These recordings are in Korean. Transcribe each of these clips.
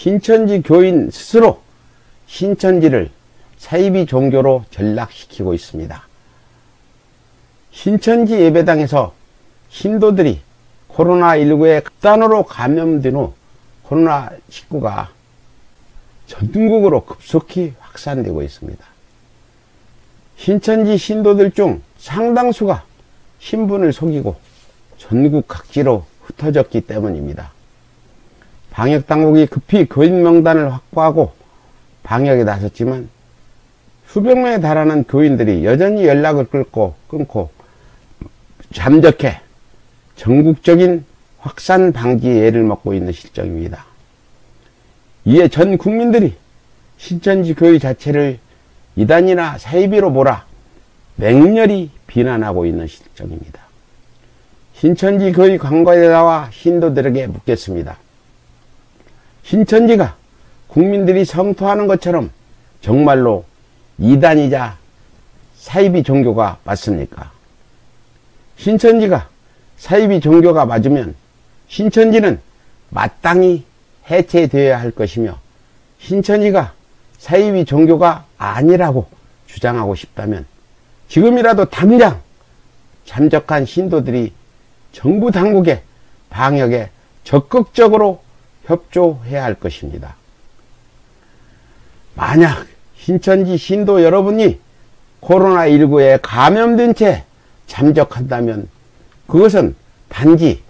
신천지 교인 스스로 신천지를 사이비 종교로 전락시키고 있습니다. 신천지 예배당에서 신도들이 코로나19에 극단으로 감염된 후 코로나19가 전국으로 급속히 확산되고 있습니다. 신천지 신도들 중 상당수가 신분을 속이고 전국 각지로 흩어졌기 때문입니다. 방역당국이 급히 교인 명단을 확보하고 방역에 나섰지만 수백 명에 달하는 교인들이 여전히 연락을 끊고, 끊고 잠적해 전국적인 확산 방지에 애를 먹고 있는 실정입니다. 이에 전 국민들이 신천지 교회 자체를 이단이나 사이비로 몰아 맹렬히 비난하고 있는 실정입니다. 신천지 교회 관계자와 신도들에게 묻겠습니다. 신천지가 국민들이 성토하는 것처럼 정말로 이단이자 사이비 종교가 맞습니까? 신천지가 사이비 종교가 맞으면 신천지는 마땅히 해체되어야 할 것이며 신천지가 사이비 종교가 아니라고 주장하고 싶다면 지금이라도 당장 잠적한 신도들이 정부 당국의 방역에 적극적으로 협조해야 할 것입니다. 만약 신천지 신도 여러분이 코로나19에 감염된 채 잠적한다면 그것은 단지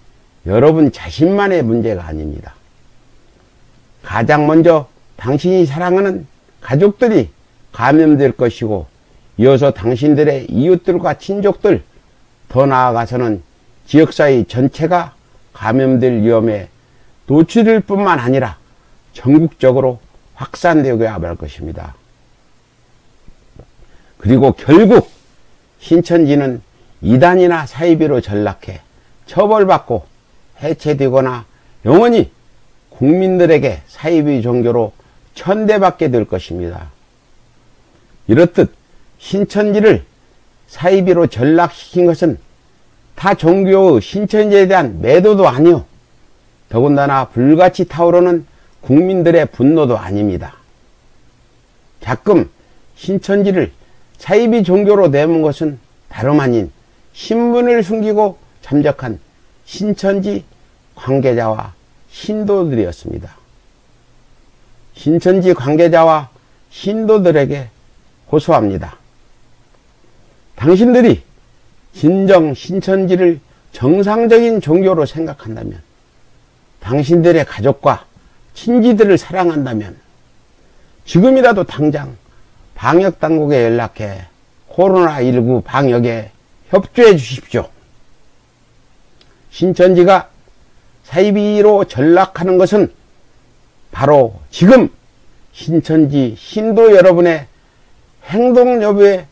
여러분 자신만의 문제가 아닙니다. 가장 먼저 당신이 사랑하는 가족들이 감염될 것이고 이어서 당신들의 이웃들과 친족들 더 나아가서는 지역사회 전체가 감염될 위험에 노출일 뿐만 아니라 전국적으로 확산되어야 말 것입니다. 그리고 결국 신천지는 이단이나 사이비로 전락해 처벌받고 해체되거나 영원히 국민들에게 사이비 종교로 천대받게 될 것입니다. 이렇듯 신천지를 사이비로 전락시킨 것은 타 종교의 신천지에 대한 매도도 아니요. 더군다나 불같이 타오르는 국민들의 분노도 아닙니다. 가끔 신천지를 사이비 종교로 내몬 것은 다름 아닌 신분을 숨기고 잠적한 신천지 관계자와 신도들이었습니다. 신천지 관계자와 신도들에게 호소합니다. 당신들이 진정 신천지를 정상적인 종교로 생각한다면, 당신들의 가족과 친지들을 사랑한다면, 지금이라도 당장 방역당국에 연락해 코로나19 방역에 협조해 주십시오. 신천지가 사이비로 전락하는 것은 바로 지금 신천지 신도 여러분의 행동 여부에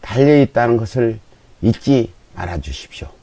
달려 있다는 것을 잊지 말아 주십시오.